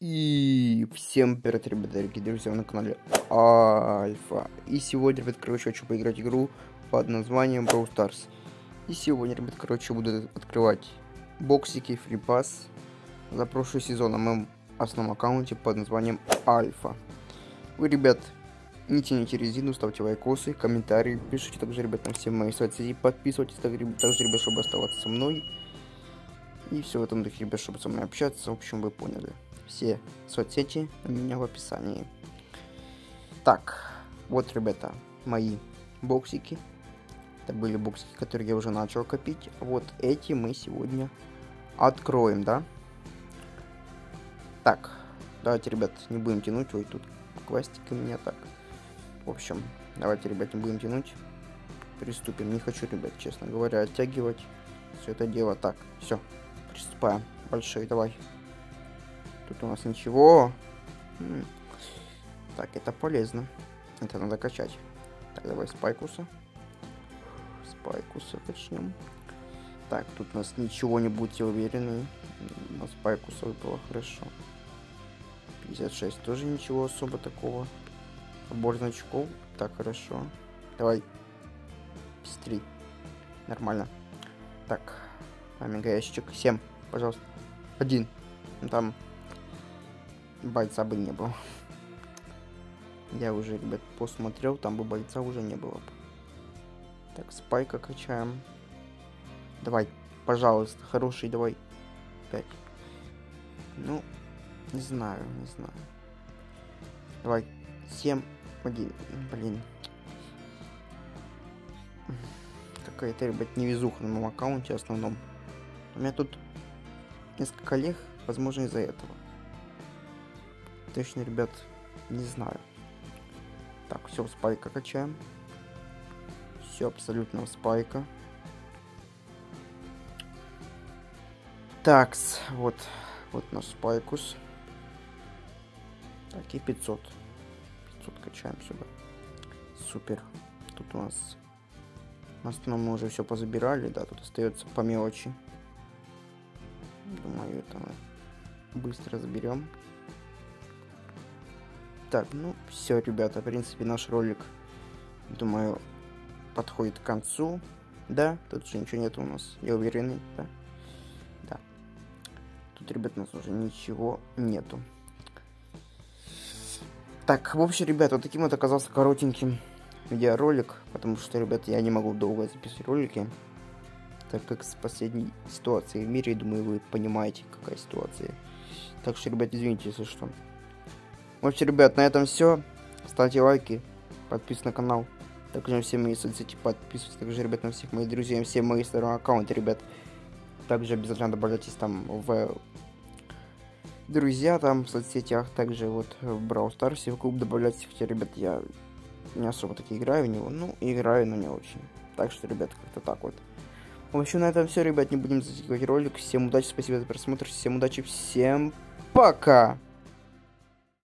И всем привет, ребята, дорогие друзья, на канале Альфа. И сегодня, ребят, короче, хочу поиграть игру под названием Brawl Stars. И сегодня, ребят, короче, буду открывать боксики, фрипас за прошлый сезон на моем основном аккаунте под названием Альфа. Вы, ребят, не тяните резину, ставьте лайкосы, комментарии, пишите также, ребят, на все мои соцсети, подписывайтесь также, ребят, чтобы оставаться со мной. И все в этом духе, ребят, чтобы со мной общаться, в общем, вы поняли. Все соцсети у меня в описании. Так, вот, ребята, мои боксики. Это были боксики, которые я уже начал копить. Вот эти мы сегодня откроем, да? Так, давайте, ребят, не будем тянуть. Ой, тут квастик у меня так. В общем, давайте, ребят, не будем тянуть. Приступим. Не хочу, ребят, честно говоря, оттягивать все это дело. Так, все, приступаем. Большой, давай. Тут у нас ничего. Так, это полезно. Это надо качать. Так, давай спайкуса. Спайкуса качнем. Так, тут у нас ничего не будьте уверены. На спайкуса выпало хорошо. 56 тоже ничего особо такого. Набор значков. Так, хорошо. Давай. 53. Нормально. Так. Омега ящичек. 7, пожалуйста. Один. Там бойца бы не было. Я уже, ребят, посмотрел, там бы бойца уже не было. Так, спайка качаем. Давай, пожалуйста, хороший, давай. Пять. Ну, не знаю, не знаю. Давай, семь, один, блин. Какая-то, ребят, невезуха на моем аккаунте основном. У меня тут несколько коллег, возможно, из-за этого. Точно, ребят, не знаю. Так, все, спайка качаем. Все абсолютно спайка. Такс, вот, вот наш спайкус. Так, и 500. 500 качаем сюда. Супер. Тут у нас... В основном мы уже все позабирали, да, тут остается по мелочи. Думаю, это мы быстро заберем. Так, ну все, ребята, в принципе, наш ролик, думаю, подходит к концу. Да, тут уже ничего нет у нас, я уверенный, да. Да. Тут, ребят, у нас уже ничего нету. Так, в общем, ребят, вот таким вот оказался коротеньким видеоролик, потому что, ребят, я не могу долго записывать ролики, так как с последней ситуацией в мире, думаю, вы понимаете, какая ситуация. Так что, ребят, извините, если что. В общем, ребят, на этом все. Ставьте лайки, подписывайтесь на канал. Также на все мои соцсети подписывайтесь. Также, ребят, на всех моих друзей, все мои старые аккаунты, ребят. Также обязательно добавляйтесь там в друзья там в соцсетях. Также вот в Brawl Stars в клуб добавляйтесь. Хотя, ребят, я не особо таки играю в него. Ну, играю, но не очень. Так что, ребят, как-то так вот. В общем, на этом все, ребят. Не будем затягивать ролик. Всем удачи, спасибо за просмотр. Всем удачи, всем пока!